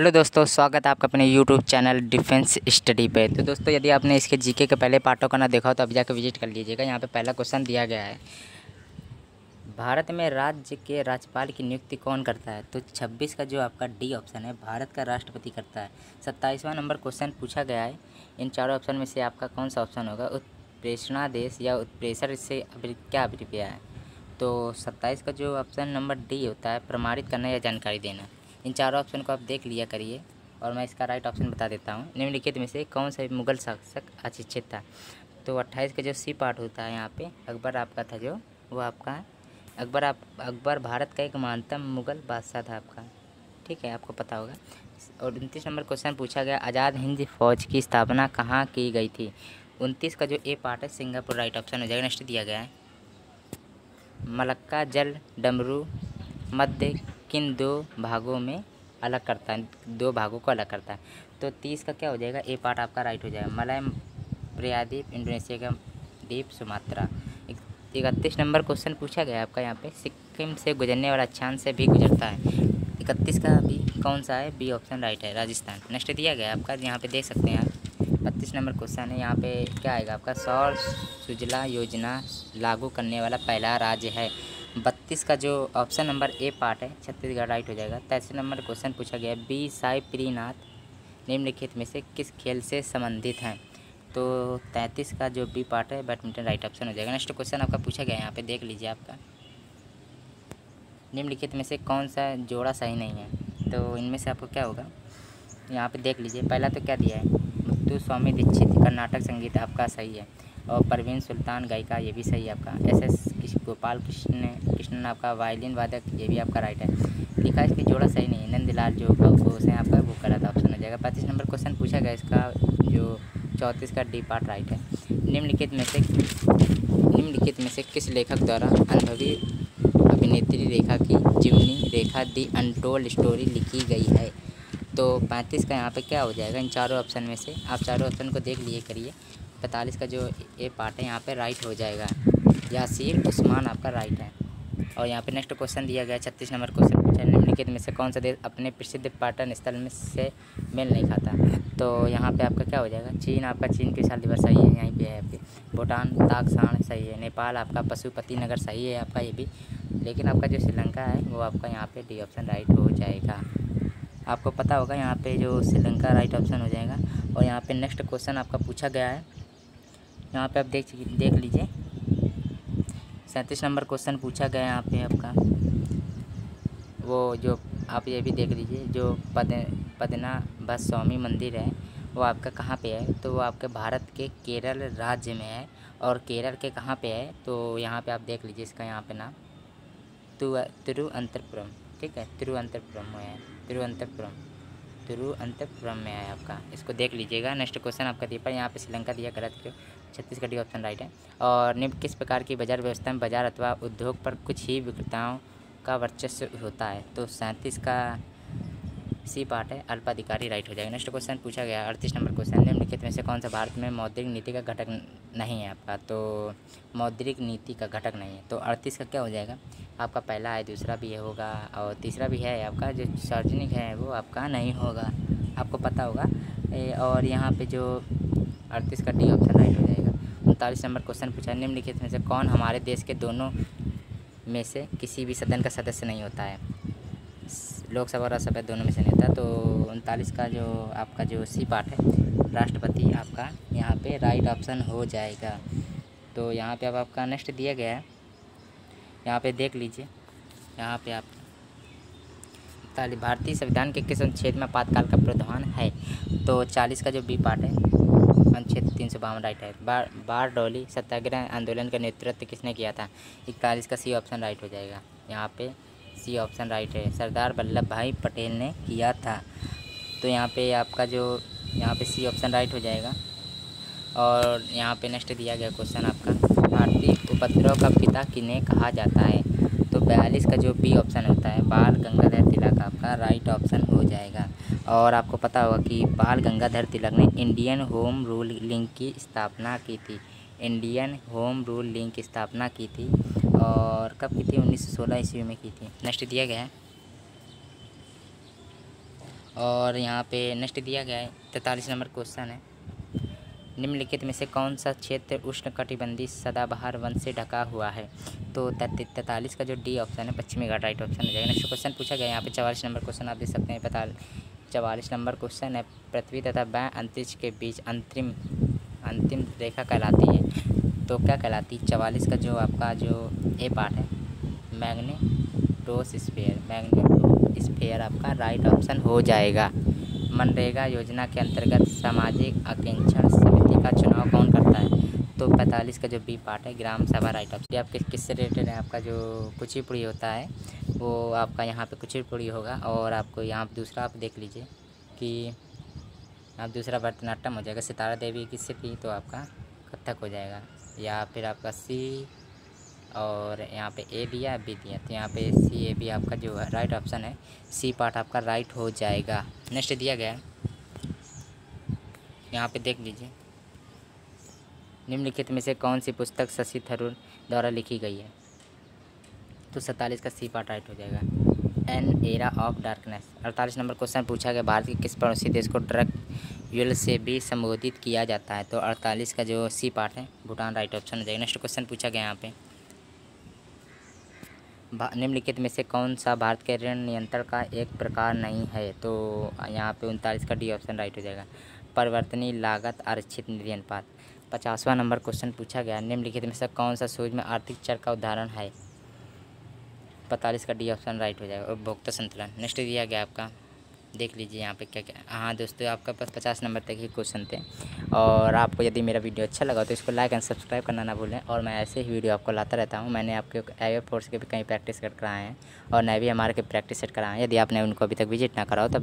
Hello दोस्तों, स्वागत है आपका अपने यूट्यूब चैनल डिफेंस स्टडी पे। तो दोस्तों, यदि आपने इसके जीके के पहले पार्टों का ना देखा हो तो अभी जाकर विज़िट कर लीजिएगा। यहाँ पे पहला क्वेश्चन दिया गया है। भारत में राज्य के राज्यपाल की नियुक्ति कौन करता है? तो 26 का जो आपका डी ऑप्शन है, भारत का राष्ट्रपति करता है। सत्ताईसवां नंबर क्वेश्चन पूछा गया है। इन चारों ऑप्शन में से आपका कौन सा ऑप्शन होगा? उत्प्रेषणादेश या उत्प्रेषण से क्या अभिप्राय है? तो सत्ताईस का जो ऑप्शन नंबर डी होता है, प्रमाणित करना या जानकारी देना। इन चारों ऑप्शन को आप देख लिया करिए और मैं इसका राइट ऑप्शन बता देता हूँ। निम्नलिखित में से कौन सा मुगल शासक अशिक्षित था? तो अट्ठाईस का जो सी पार्ट होता है यहाँ पे, अकबर आपका था जो, वो आपका अकबर आप, अकबर भारत का एक महानतम मुगल बादशाह था आपका। ठीक है, आपको पता होगा। और उनतीस नंबर क्वेश्चन पूछा गया, आज़ाद हिंद फौज की स्थापना कहाँ की गई थी? उनतीस का जो ए पार्ट है, सिंगापुर राइट ऑप्शन हो जाएगा नेक्स्ट दिया गया है। मलक्का, जल, डमरू, मध्य किन दो भागों में अलग करता है, दो भागों को अलग करता है। तो तीस का क्या हो जाएगा? ए पार्ट आपका राइट हो जाएगा। मलय प्रयादीप, इंडोनेशिया का द्वीप सुमात्रा। इकतीस नंबर क्वेश्चन पूछा गया आपका यहाँ पे। सिक्किम से गुजरने वाला छान से भी गुजरता है। इकतीस का भी कौन सा है? बी ऑप्शन राइट है, राजस्थान। नेक्स्ट दिया गया आपका, यहाँ पे देख सकते हैं आप। बत्तीस नंबर क्वेश्चन है, यहाँ पे क्या आएगा आपका? सौर सुजला योजना लागू करने वाला पहला राज्य है। बत्तीस का जो ऑप्शन नंबर ए पार्ट है, छत्तीसगढ़ राइट हो जाएगा। तैंतीस नंबर क्वेश्चन पूछा गया बी साई प्रीनाथ, निम्नलिखित में से किस खेल से संबंधित हैं? तो तैंतीस का जो बी पार्ट है बैडमिंटन राइट ऑप्शन हो जाएगा। नेक्स्ट क्वेश्चन आपका पूछा गया है, यहाँ पे देख लीजिए आपका। निम्नलिखित में से कौन सा जोड़ा सही नहीं है? तो इनमें से आपको क्या होगा? यहाँ पे देख लीजिए, पहला तो क्या दिया है? मुत्तु स्वामी दीक्षित, कर्नाटक संगीत आपका सही है और परवीन सुल्तान गायिका, ये भी सही है आपका। एस एस गोपाल कृष्ण कृष्णन आपका वायलिन वादक ये भी आपका राइट है। लिखा इसकी जोड़ा सही नहीं नंदलाल जो घोष है आपका वो गलत ऑप्शन हो जाएगा। पैंतीस नंबर क्वेश्चन पूछा गया, इसका जो चौंतीस का डी पार्ट राइट है। निम्नलिखित में से, निम्नलिखित में से किस लेखक द्वारा अनुभवी अभिनेत्री रेखा की जीवनी रेखा दी अनटोल्ड स्टोरी लिखी गई है? तो पैंतीस का यहाँ पे क्या हो जाएगा? इन चारों ऑप्शन में से आप चारों ऑप्शन को देख लिए करिए। पैंतालीस का जो ए पार्ट है, यहाँ पे राइट हो जाएगा। यासीर उस्मान आपका राइट है। और यहाँ पे नेक्स्ट क्वेश्चन दिया गया, छत्तीस नंबर क्वेश्चन निम्नलिखित में से कौन सा देश अपने प्रसिद्ध पर्यटन स्थल में से मेल नहीं खाता? तो यहाँ पे आपका क्या हो जाएगा? चीन आपका चीन के साल दिवस सही है, यहीं पे है आपके। भूटान ताकसाण सही है। नेपाल आपका पशुपति नगर, सही है आपका ये भी। लेकिन आपका जो श्रीलंका है, वो आपका यहाँ पे डी ऑप्शन राइट हो जाएगा। आपको पता होगा यहाँ पे जो श्रीलंका राइट ऑप्शन हो जाएगा। और यहाँ पे नेक्स्ट क्वेश्चन आपका पूछा गया है। यहाँ पे आप देख देख लीजिए। सैंतीस नंबर क्वेश्चन पूछा गया यहाँ पे आपका। वो जो आप ये भी देख लीजिए, जो पद, पदना स्वामी मंदिर है, वो आपका कहाँ पे है? तो वो आपके भारत के केरल राज्य में है। और केरल के कहाँ पे है? तो यहाँ पे आप देख लीजिए इसका यहाँ पे नाम। तिरुअनंतपुरम, ठीक है? तिरुअनंतपुरम में है, तिरुअनंतपुरम। तिरुअनंतपुरम में है आपका। इसको देख लीजिएगा। नेक्स्ट क्वेश्चन आपका दिया पर यहाँ पे श्रीलंका दिया, गलत क्यों? छत्तीसगढ़ी ऑप्शन राइट है। और निम्न किस प्रकार की बाज़ार व्यवस्था में बाज़ार अथवा उद्योग पर कुछ ही विक्रेताओं का वर्चस्व होता है? तो सैंतीस का सी पार्ट है। अल्पाधिकारी राइट हो जाएगा। नेक्स्ट क्वेश्चन पूछा गया। अड़तीस नंबर क्वेश्चन निम्नलिखित में से कौन सा भारत में मौद्रिक नीति का घटक नहीं है आपका? तो मौद्रिक नीति का घटक नहीं है। तो अड़तीस का क्या हो जाएगा? आपका पहला है, दूसरा भी है होगा और तीसरा भी है आपका, जो सार्वजनिक है वो आपका नहीं होगा, आपको पता होगा। और यहाँ पे जो अड़तीस का डी ऑप्शन राइट हो जाएगा। उनतालीस नंबर क्वेश्चन पूछा निम्नलिखित में से कौन हमारे देश के दोनों में से किसी भी सदन का सदस्य नहीं होता है? लोकसभा और राज्यसभा दोनों में से नहीं होता तो उनतालीस का जो आपका जो सी पार्ट है, राष्ट्रपति आपका यहाँ पे राइट ऑप्शन हो जाएगा। तो यहाँ पे अब आपका नेक्स्ट दिया गया है। यहाँ पे देख लीजिए। यहाँ पे आप भारतीय संविधान के किस अनुच्छेद में आपातकाल का प्रावधान है। तो चालीस का जो बी पार्ट है, अनुच्छेद तीन सौ बावन राइट है। बार बार डोली सत्याग्रह आंदोलन का नेतृत्व किसने किया था? इकतालीस का सी ऑप्शन राइट हो जाएगा। यहाँ पे सी ऑप्शन राइट है। सरदार वल्लभ भाई पटेल ने किया था। तो यहाँ पे आपका जो, यहाँ पे सी ऑप्शन राइट हो जाएगा। और यहाँ पे नेक्स्ट दिया गया क्वेश्चन आपका। भारतीय उपद्रव का पिता किन्हें कहा जाता है? तो बयालीस का जो बी ऑप्शन होता है, बाल गंगाधर तिलक आपका राइट ऑप्शन हो जाएगा। और आपको पता होगा कि बाल गंगाधर तिलक ने इंडियन होम रूल लिंक की स्थापना की थी। इंडियन होम रूल लिंक की स्थापना की थी और कब की थी? उन्नीस सौ सोलह ईस्वी में की थी। नेक्स्ट दिया गया है। और यहाँ पे नेक्स्ट दिया गया है, तैंतालीस नंबर क्वेश्चन है। निम्नलिखित में से कौन सा क्षेत्र उष्ण कटिबंधी सदाबहार वन से ढका हुआ है? तो तैंतालीस का जो डी ऑप्शन है, पश्चिमी घाट राइट ऑप्शन हो जाएगा। नेक्स्ट क्वेश्चन पूछा गया, यहाँ पे चवालीस नंबर क्वेश्चन आप देख सकते हैं पता चवालीस नंबर क्वेश्चन है। पृथ्वी तथा बै अंतरिक्ष के बीच अंतरिम, अंतिम रेखा कहलाती है। तो क्या कहलाती है? चवालीस का जो आपका जो ए पार्ट है मैग्नेटोस स्पेयर मैग्नेटो स्पेयर आपका राइट ऑप्शन हो जाएगा। मनरेगा योजना के अंतर्गत सामाजिक आकेक्षण समिति का चुनाव कौन करता है? तो पैंतालीस का जो बी पार्ट है, ग्राम सभा राइट ऑप्शन आप किस किससे रिलेटेड है? आपका जो कुचिपुड़ी होता है, वो आपका यहाँ पे कुचिपुड़ी होगा और आपको यहाँ पर दूसरा आप देख लीजिए कि आप दूसरा भरतनाट्यम हो जाएगा, सितारा देवी किससे थी तो आपका कथक हो जाएगा। या फिर आपका सी और यहाँ पे ए दिया, बी दिया तो यहाँ पे सी, ए, बी आपका जो है राइट ऑप्शन है, सी पार्ट आपका राइट हो जाएगा। नेक्स्ट दिया गया। यहाँ पे देख लीजिए। निम्नलिखित में से कौन सी पुस्तक शशि थरूर द्वारा लिखी गई है? तो सैंतालीस का सी पार्ट राइट हो जाएगा। एन एरा ऑफ़ डार्कनेस अड़तालीस नंबर क्वेश्चन पूछा गया, भारत के किस पड़ोसी देश को ड्रग युल से भी संबोधित किया जाता है? तो अड़तालीस का जो सी पार्ट है, भूटान राइट ऑप्शन हो जाएगा। नेक्स्ट क्वेश्चन पूछा गया यहाँ पे। निम्नलिखित में से कौन सा भारत के ऋण नियंत्रण का एक प्रकार नहीं है? तो यहाँ पे उनतालीस का डी ऑप्शन राइट हो जाएगा। परिवर्तनीय लागत, आरक्षित निधि अनुपात। पचासवां नंबर क्वेश्चन पूछा गया। निम्नलिखित में से कौन सा सूझ आर्थिक चर का उदाहरण है? पैंतालीस का डी ऑप्शन राइट हो जाएगा। उपभोक्ता संतुलन। नेक्स्ट दिया गया आपका। देख लीजिए यहाँ पे क्या क्या। हाँ दोस्तों, आपका पास पचास नंबर तक ही क्वेश्चन थे। और आपको यदि मेरा वीडियो अच्छा लगा तो इसको लाइक एंड सब्सक्राइब करना ना भूलें। और मैं ऐसे ही वीडियो आपको लाता रहता हूँ। मैंने आपके एयर फोर्स के भी कहीं प्रैक्टिस कर कराए हैं। और नए भी हमारे के प्रैक्टिस सेट कराए हैं। यदि आपने उनको अभी तक विज़िट ना कराओ तो